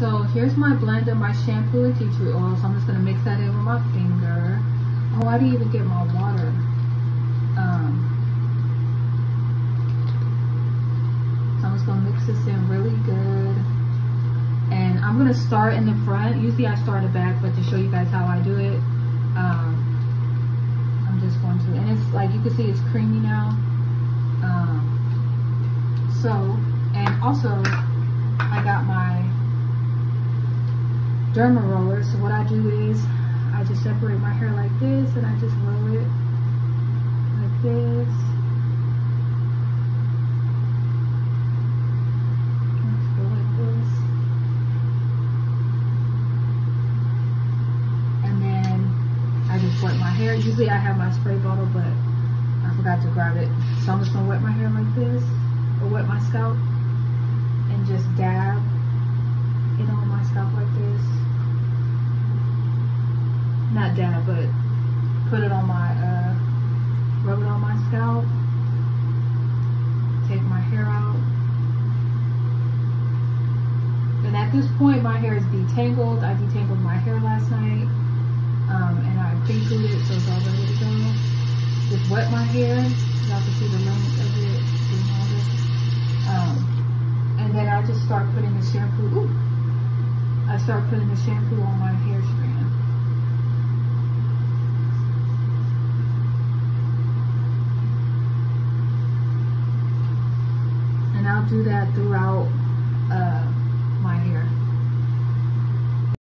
So here's my blend of my shampoo and tea tree oil. So I'm just gonna mix that in with my finger. Oh, I didn't even get my water. Um, so I'm just gonna mix this in really good. And I'm gonna start in the front. Usually I start the back, but to show you guys how I do it, um, I'm just going to, and it's like, you can see it's creamy now. Um, so, and also I got my derma roller. So what I do is I just separate my hair like this and I just roll it like this. Like this. And then I just wet my hair. Usually I have my spray bottle, but I forgot to grab it. So I'm just gonna wet my hair like this, or wet my scalp, and just dab it on my scalp like this. Not dab, but put it on my, uh, rub it on my scalp. Take my hair out. And at this point, my hair is detangled. I detangled my hair last night. Um, and I pre-pooed it so it's all ready to go. Just wet my hair. Y'all can see the length of it. Um, and then I just start putting the shampoo. Ooh, I start putting the shampoo on my hair And I'll do that throughout.